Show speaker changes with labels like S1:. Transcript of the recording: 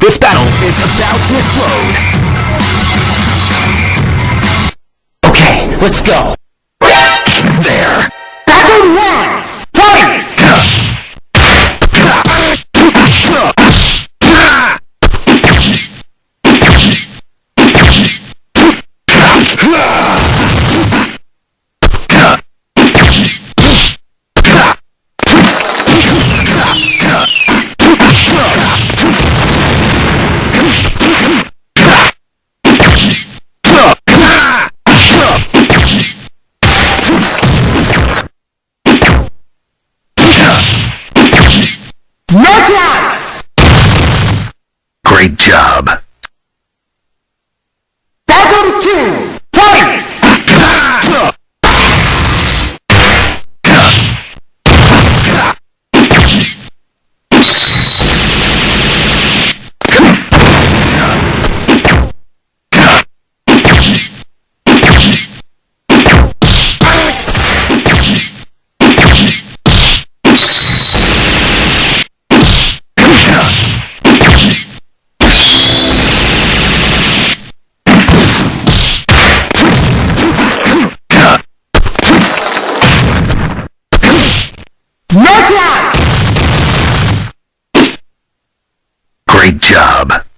S1: This battle is about to explode. Okay, let's go.
S2: Great job.
S1: Battle two! Fight! Knockout!
S2: Great job.